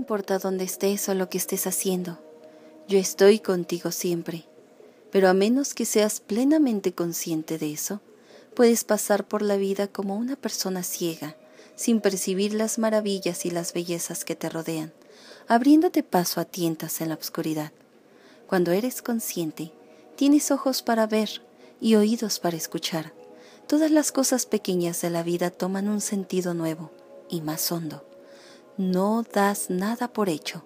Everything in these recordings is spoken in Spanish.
importa dónde estés o lo que estés haciendo, yo estoy contigo siempre. Pero a menos que seas plenamente consciente de eso, puedes pasar por la vida como una persona ciega, sin percibir las maravillas y las bellezas que te rodean, abriéndote paso a tientas en la oscuridad. Cuando eres consciente, tienes ojos para ver y oídos para escuchar. Todas las cosas pequeñas de la vida toman un sentido nuevo y más hondo. No das nada por hecho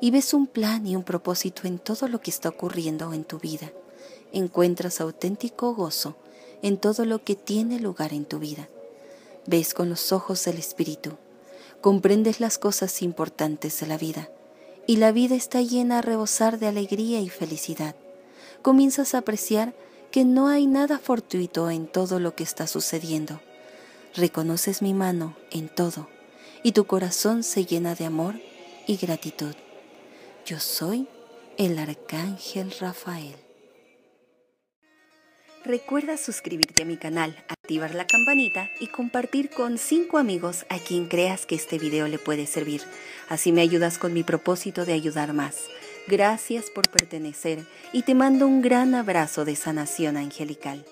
y ves un plan y un propósito en todo lo que está ocurriendo en tu vida. Encuentras auténtico gozo en todo lo que tiene lugar en tu vida. Ves con los ojos del Espíritu, comprendes las cosas importantes de la vida y la vida está llena a rebosar de alegría y felicidad. Comienzas a apreciar que no hay nada fortuito en todo lo que está sucediendo. Reconoces mi mano en todo y tu corazón se llena de amor y gratitud. Yo soy el Arcángel Rafael. Recuerda suscribirte a mi canal, activar la campanita y compartir con cinco amigos a quien creas que este video le puede servir. Así me ayudas con mi propósito de ayudar más. Gracias por pertenecer y te mando un gran abrazo de sanación angelical.